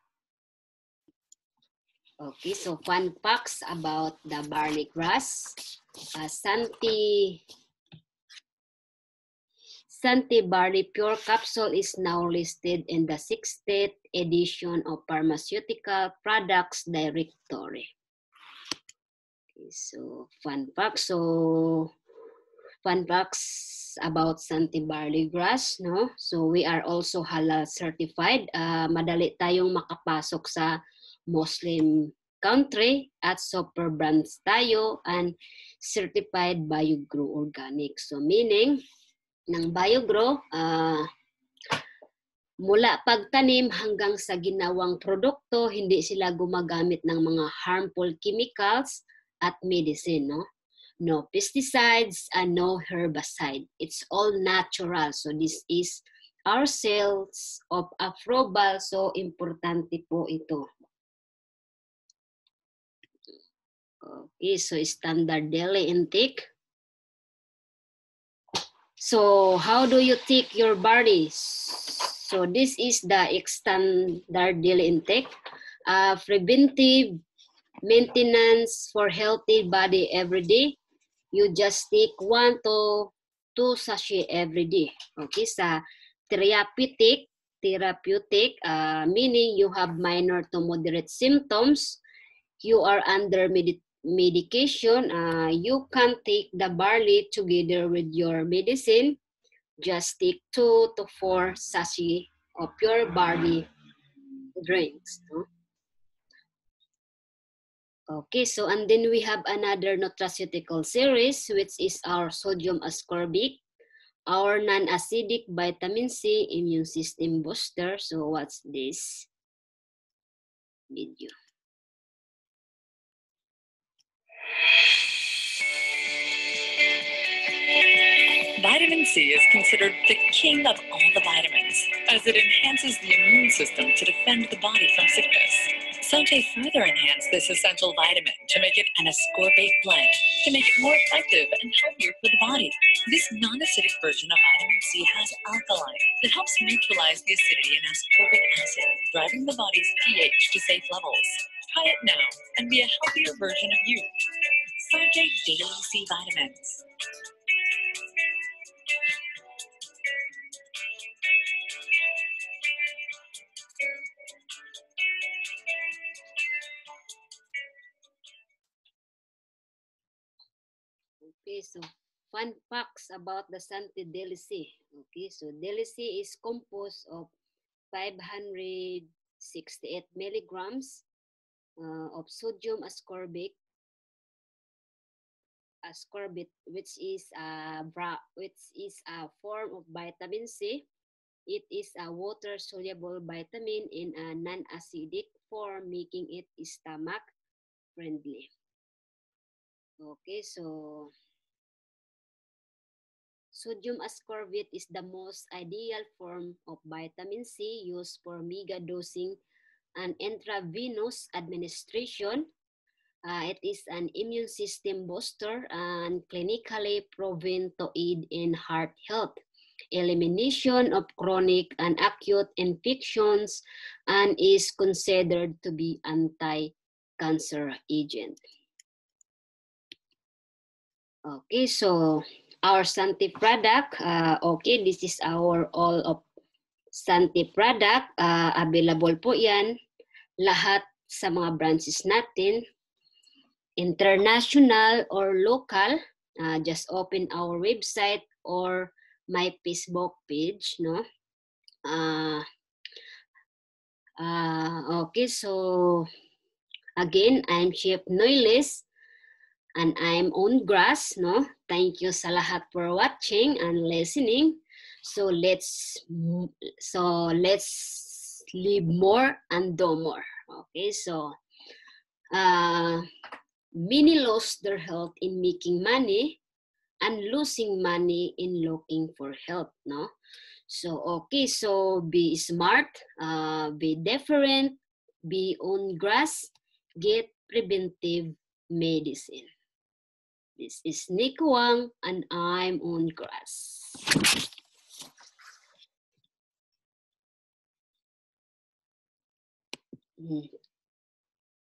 Okay, so fun facts about the barley grass. Uh, Santi, Santi Barley Pure Capsule is now listed in the 60th edition of Pharmaceutical Products Directory. Okay, so fun facts. So fun facts about Santi Barley Grass, no? So we are also halal certified. Uh, madali tayong makapasok sa Muslim country at super brands tayo and certified BioGrow organic. So meaning ng BioGrow, uh, mula pagtanim hanggang sa ginawang produkto, hindi sila gumagamit ng mga harmful chemicals at medicine, no? No pesticides and no herbicide. It's all natural. So this is our cells of approval. So importante po ito. Okay, so standard daily intake. So how do you take your body? So this is the standard daily intake. Uh, preventive maintenance for healthy body every day. You just take one to two sachet every day. Okay, sa therapeutic, therapeutic, uh, meaning you have minor to moderate symptoms, you are under medi medication, uh, you can take the barley together with your medicine. Just take two to four sachet of pure barley drinks. No? Okay, so and then we have another nutraceutical series, which is our sodium ascorbic, our non-acidic vitamin C immune system booster. So what's this video? Vitamin C is considered the king of all the vitamins, as it enhances the immune system to defend the body from sickness. Sante further enhanced this essential vitamin to make it an ascorbate blend to make it more effective and healthier for the body. This non-acidic version of vitamin C has alkaline that helps neutralize the acidity in ascorbic acid, driving the body's pH to safe levels. Try it now and be a healthier version of you. Sante Daily C Vitamins. Okay, so fun facts about the Santi Delici. Okay, so Delici is composed of 568 milligrams uh, of sodium ascorbic ascorbate, which is a bra- which is a form of vitamin C. It is a water soluble vitamin in a non-acidic form, making it stomach friendly. Okay, so sodium ascorbate is the most ideal form of vitamin C used for mega dosing and intravenous administration. Uh, it is an immune system booster and clinically proven to aid in heart health, elimination of chronic and acute infections, and is considered to be anti-cancer agent. Okay, so our Santi product, uh, okay, this is our all of Santi product. Uh, available po yan lahat sa mga branches natin. International or local, uh, just open our website or my Facebook page, no? Uh, uh, okay, so again, I'm Chef Noiles and I'm on grass, no? Thank you sa lahat for watching and listening. So let's so let's live more and do more. Okay, so uh, many lost their health in making money and losing money in looking for help, no? So okay, so be smart, uh, be different, be on grass, get preventive medicine. This is Nick Wang and I'm on grass. Mm,